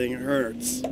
Everything hurts.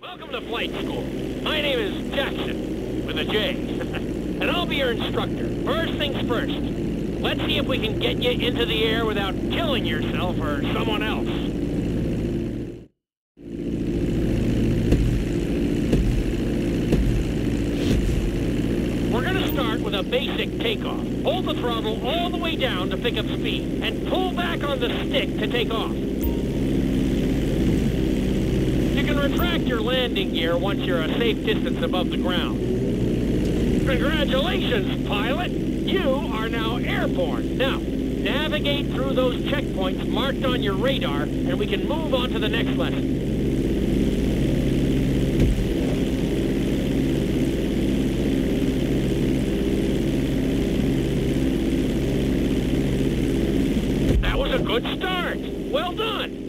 Welcome to flight school. My name is Jackson, with a J. and I'll be your instructor. First things first. Let's see if we can get into the air without killing yourself or someone else. We're gonna start with a basic takeoff. Hold the throttle all the way down to pick up speed, and pull back on the stick to take off. You can retract your landing gear once you're a safe distance above the ground. Congratulations, pilot! You are now airborne. Now, navigate through those checkpoints marked on your radar, and we can move on to the next lesson. That was a good start. Well done.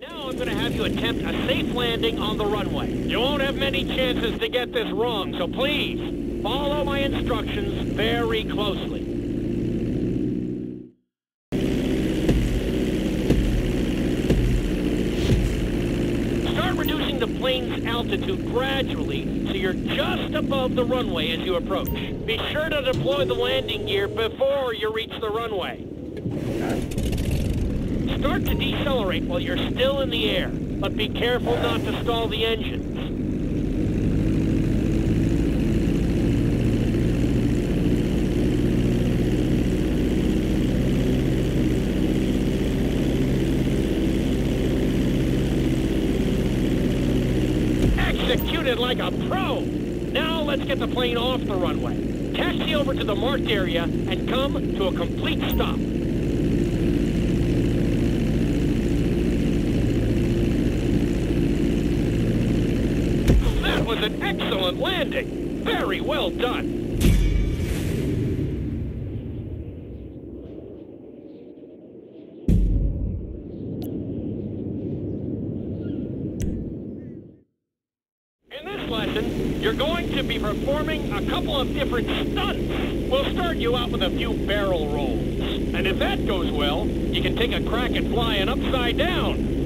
Now I'm going to have you attempt a safe landing on the runway. You won't have many chances to get this wrong, so please follow my instructions very closely. Start reducing the plane's altitude gradually so you're just above the runway as you approach. Be sure to deploy the landing gear before you reach the runway. Start to decelerate while you're still in the air, but be careful not to stall the engines. Like a pro! Now let's get the plane off the runway. Taxi over to the marked area and come to a complete stop. That was an excellent landing. Very well done. Lesson, you're going to be performing a couple of different stunts. We'll start you out with a few barrel rolls. And if that goes well, you can take a crack at flying upside down.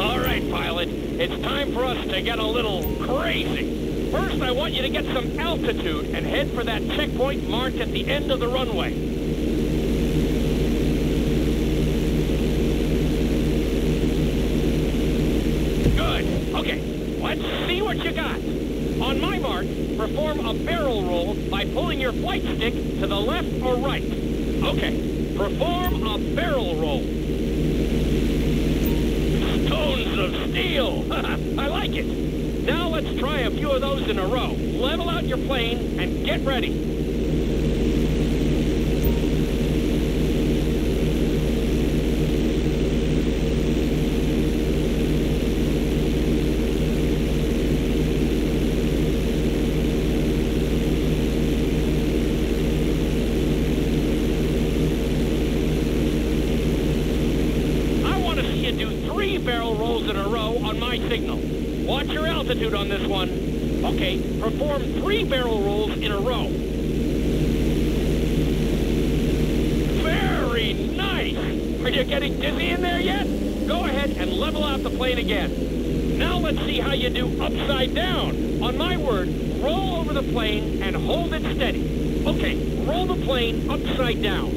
All right, pilot. It's time for us to get a little crazy. First, I want you to get some altitude and head for that checkpoint marked at the end of the runway. Good. Okay, let's see what you got. On my mark, perform a barrel roll by pulling stick to the left or right. Okay, perform a barrel roll. Stones of steel. I like it. Now let's try a few of those in a row. Level out your plane and get ready. I want to see you do three barrel rolls in a row on my signal. Watch your altitude on this one. Okay, perform three barrel rolls in a row. Very nice! Are you getting dizzy in there yet? Go ahead and level out the plane again. Now let's see how you do upside down. On my word, roll over the plane and hold it steady. Okay, roll the plane upside down.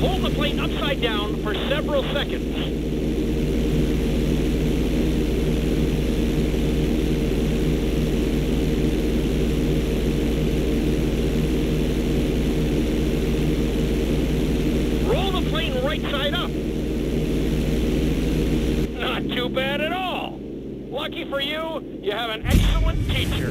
Hold the plane upside down for several seconds. Roll the plane right side up. Not too bad at all. Lucky for you, you have an excellent teacher.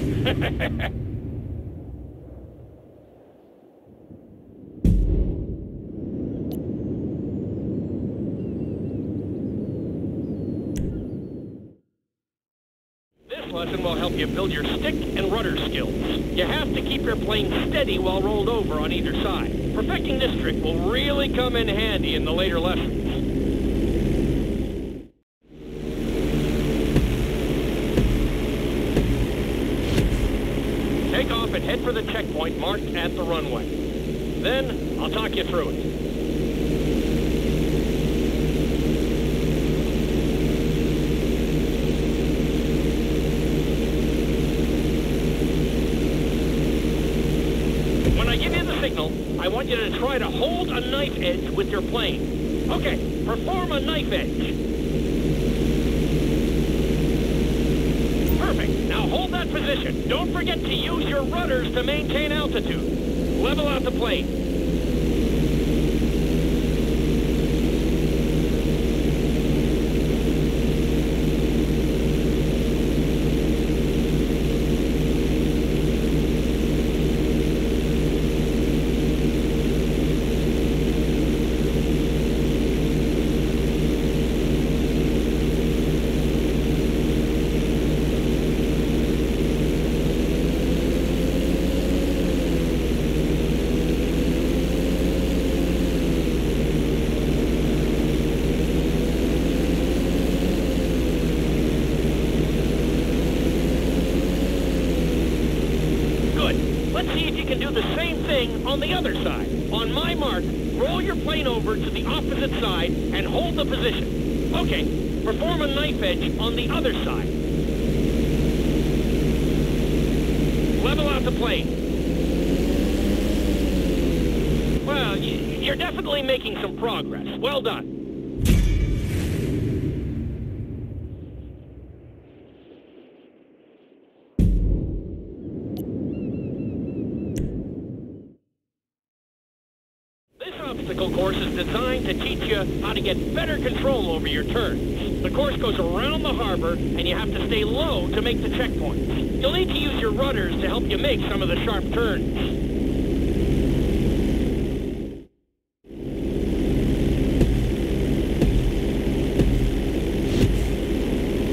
This lesson will help you build your stick and rudder skills. You have to keep your plane steady while rolled over on either side. Perfecting this trick will really come the later lessons. Take off and head for the checkpoint marked at the runway. Then, I'll talk you through it. When I give you the signal, I want you to try to hold a knife edge with your plane. Okay, perform a knife edge. Perfect. Now hold that position. Don't forget to use your rudders to maintain altitude. Level out the plane. Good. Let's see if you can do the thing on the other side. On my mark, roll your plane over to the opposite side and hold the position. Okay, perform a knife edge on the other side. Level out the plane. Well, you're definitely making some progress. Well done. This obstacle course is designed to teach you how to get better control over your turns. The course goes around the harbor, and you have to stay low to make the checkpoints. You'll need to use your rudders to help you make some of the sharp turns.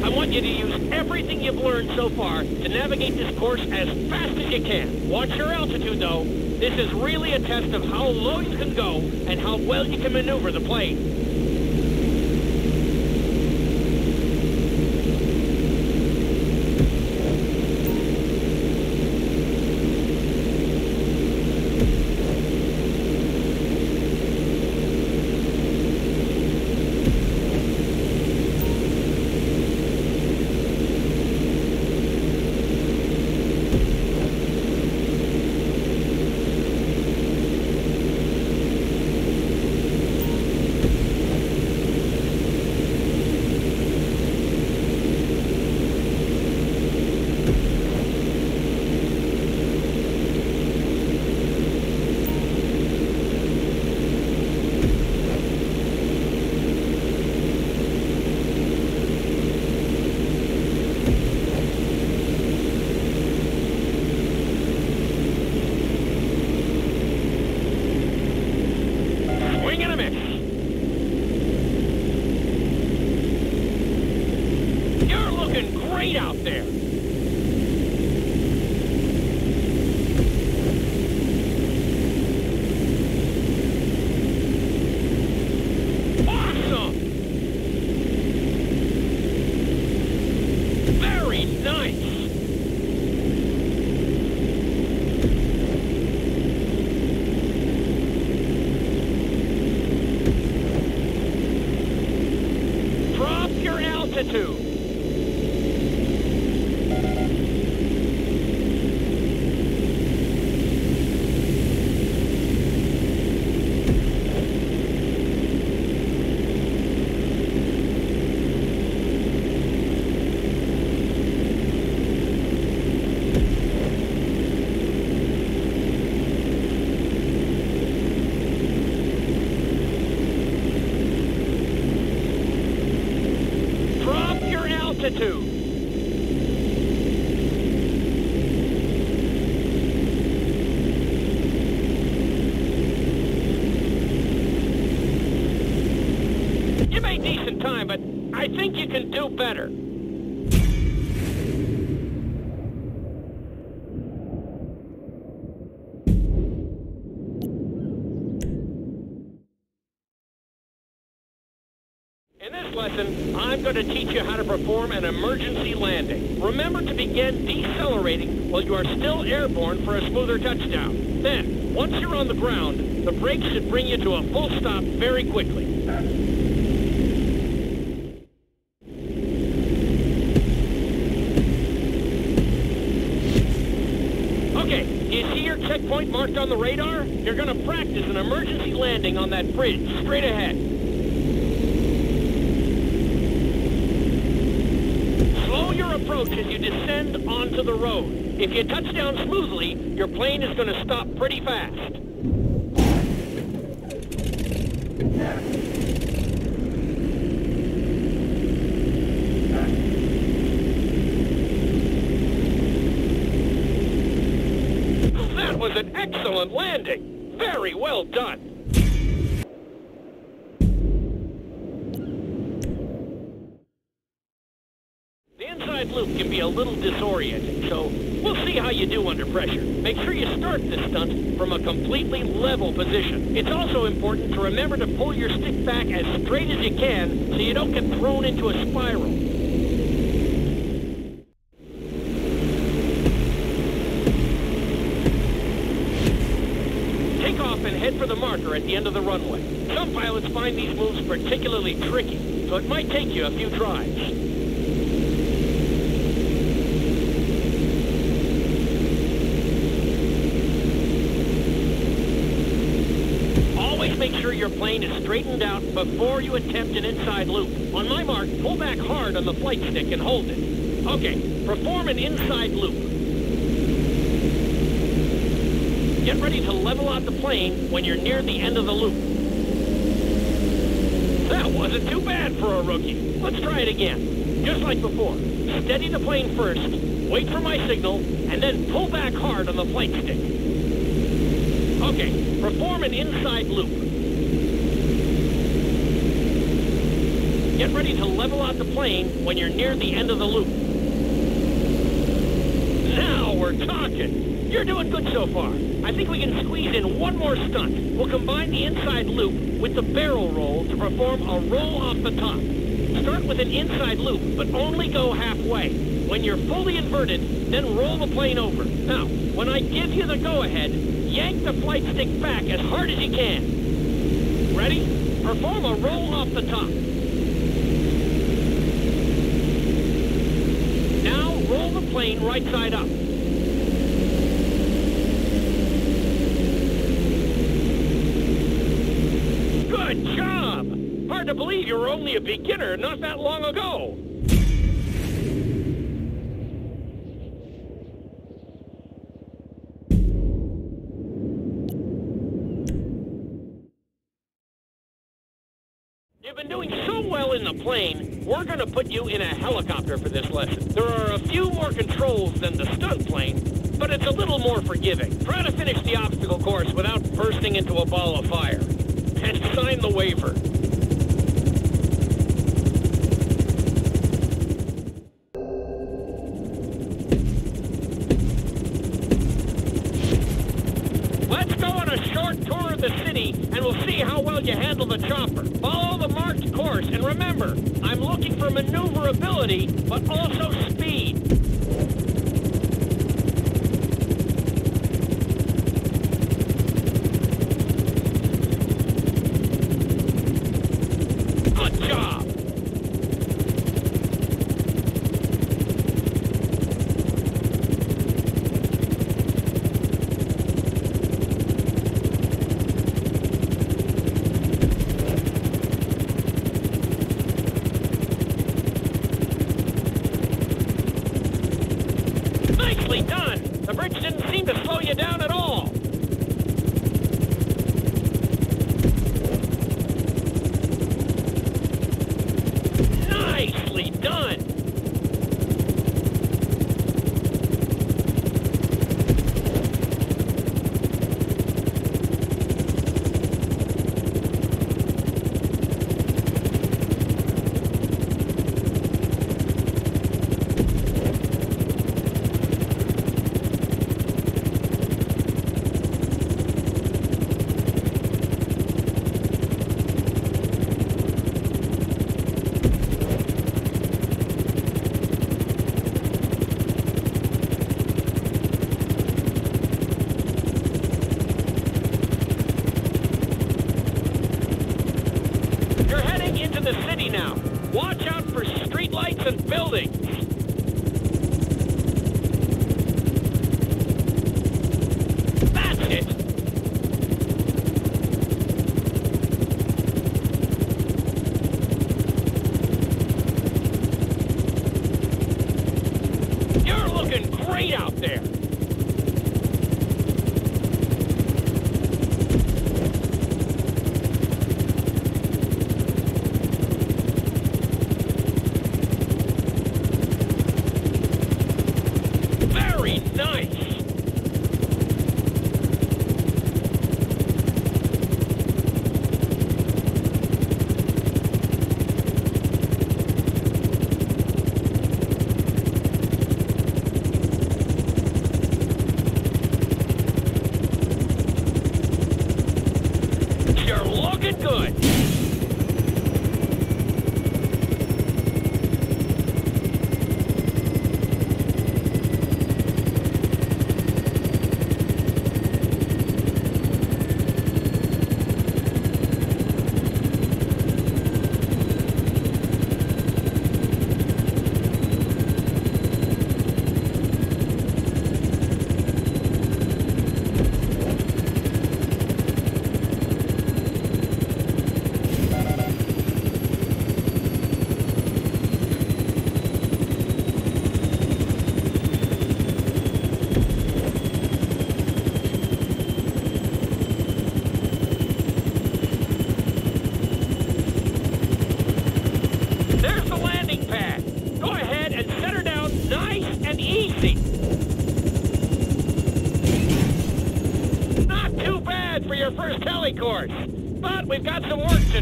I want you to use everything you've learned so far to navigate this course as fast as you can. Watch your altitude, though. This is really a test of how low you can go and how well you can maneuver the plane. I'm going to teach you how to perform an emergency landing. Remember to begin decelerating while you are still airborne for a smoother touchdown. Then, once you're on the ground, the brakes should bring you to a full stop very quickly. Okay, see your checkpoint marked on the radar? You're going to practice an emergency landing on that bridge, straight ahead. Approach as you descend onto the road. If you touch down smoothly, your plane is going to stop pretty fast. That was an excellent landing. Very well done. Loop can be a little disorienting, so we'll see how you do under pressure. Make sure you start this stunt from a completely level position. It's also important to remember to pull your stick back as straight as you can so you don't get thrown into a spiral. Take off and head for the marker at the end of the runway. Some pilots find these moves particularly tricky, so it might take you a few tries. Always make sure your plane is straightened out before you attempt an inside loop. On my mark, pull back hard on the flight stick and hold it. Okay, perform an inside loop. Get ready to level out the plane when you're near the end of the loop. That wasn't too bad for a rookie. Let's try it again. Just like before. Steady the plane first, wait for my signal, and then pull back hard on the flight stick. Okay, perform an inside loop. Get ready to level out the plane when you're near the end of the loop. Now we're talking. You're doing good so far. I think we can squeeze in one more stunt. We'll combine the inside loop with the barrel roll to perform a roll off the top. Start with an inside loop, but only go halfway. When you're fully inverted, then roll the plane over. Now, when I give you the go-ahead, yank the flight stick back as hard as you can. Ready? Perform a roll off the top. Now roll the plane right side up. Good job! Hard to believe you were only a beginner not that long ago. You've been doing so well in the plane, we're going to put you in a helicopter for this lesson. There are a few more controls than the stunt plane, but it's a little more forgiving. Try to finish the obstacle course without bursting into a ball of fire. And sign the waiver. But also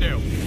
do.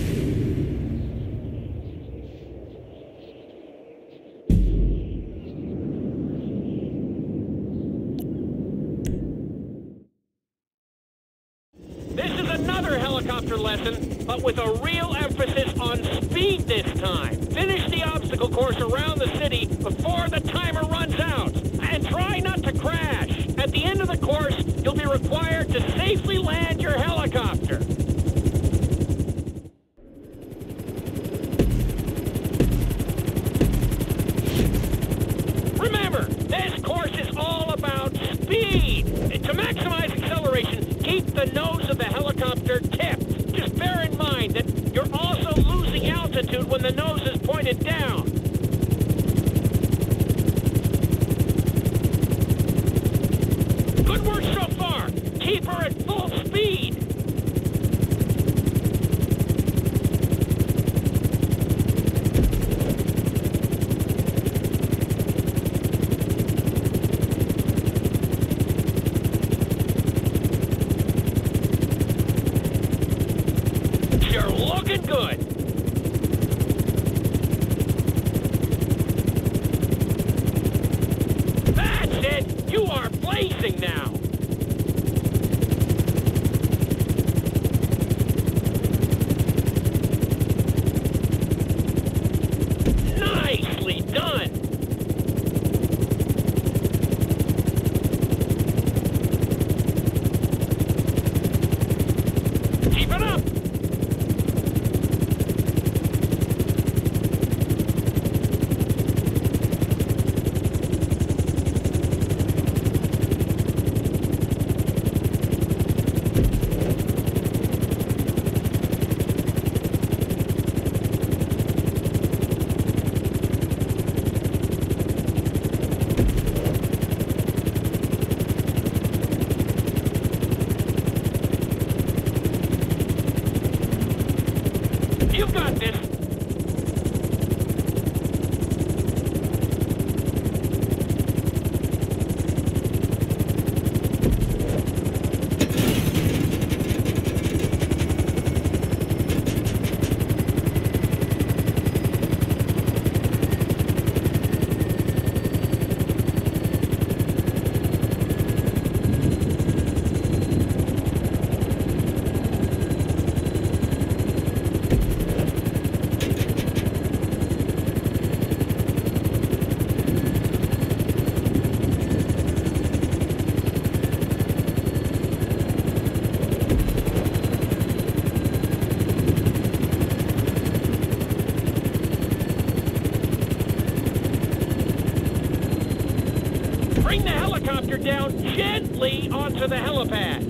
Onto the helipad.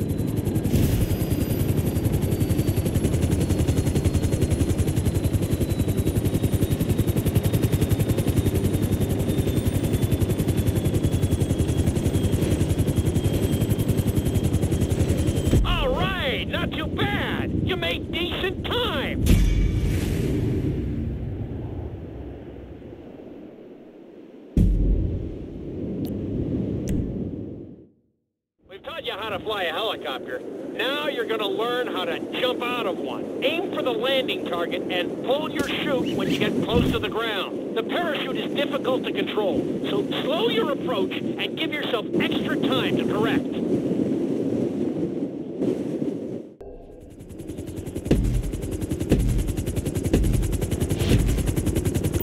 All right, not too bad. You made decent time. We've taught you how to fly a helicopter. Now you're going to learn how to jump out of one. Aim for the landing target and pull your chute when you get close to the ground. The parachute is difficult to control, so slow your approach and give yourself extra time to correct.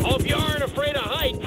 Hope you aren't afraid of heights.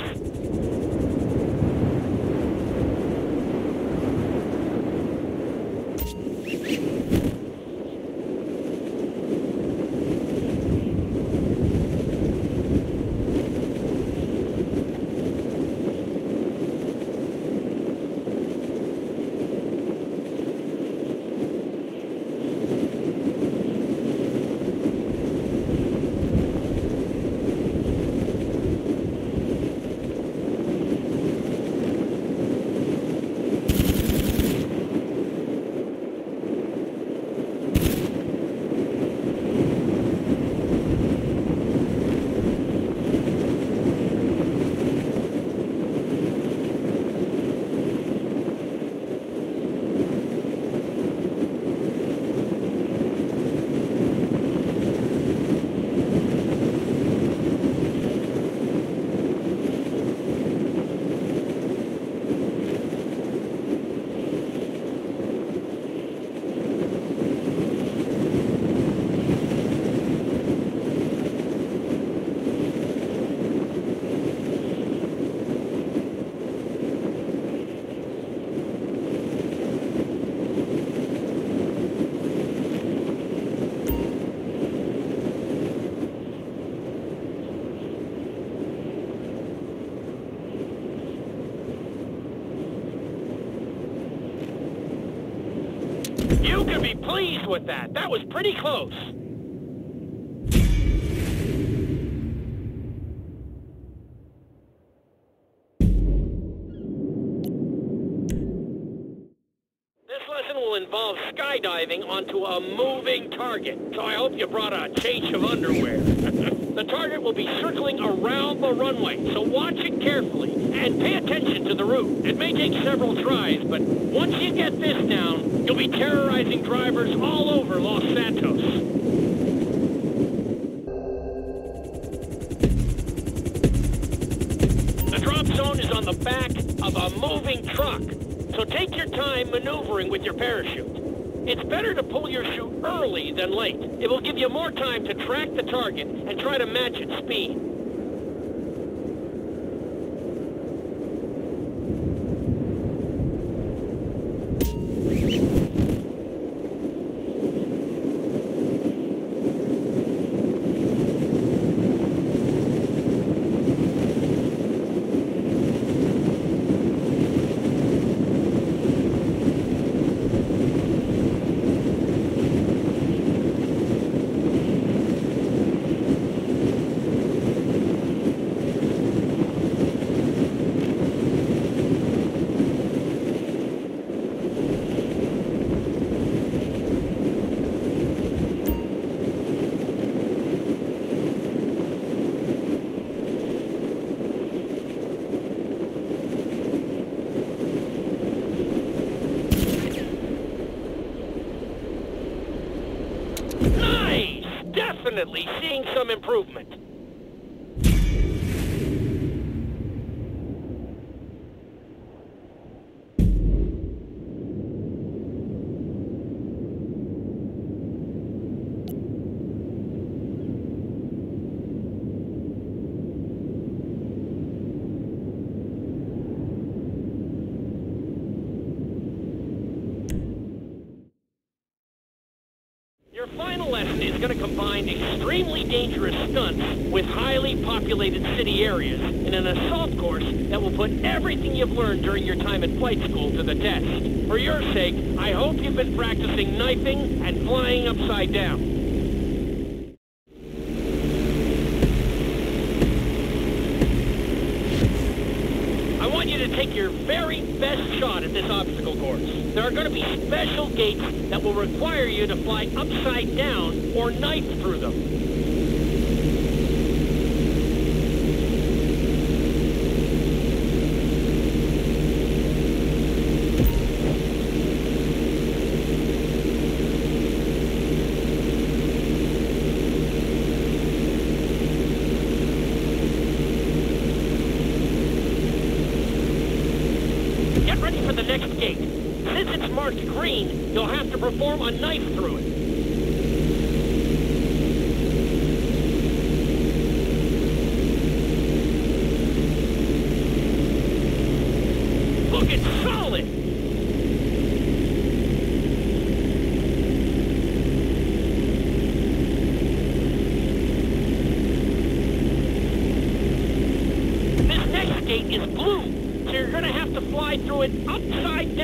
You can be pleased with that. That was pretty close. This lesson will involve skydiving onto a moving target, so I hope you brought a change of underwear. the target will be circling around the runway, so watch it carefully and pay attention to the route. It may take several tries, but once of a moving truck, so take your time maneuvering with your parachute. It's better to pull your chute early than late. It will give you more time to track the target and try to match its speed. Nice! Definitely seeing some improvement. Your final lesson is going to combine extreme extremely dangerous stunts with highly populated city areas in an assault course that will put everything you've learned during your time at flight school to the test. For your sake, I hope you've been practicing knifing and flying upside down. I want you to take your very best shot at this obstacle course. There are going to be special gates that will require you to fly upside down or knife through them. Get ready for the next gate. Since it's marked green, you'll have to perform a knife through it. Look, it's solid! This next gate is blue, so you're gonna have to fly through it upside down.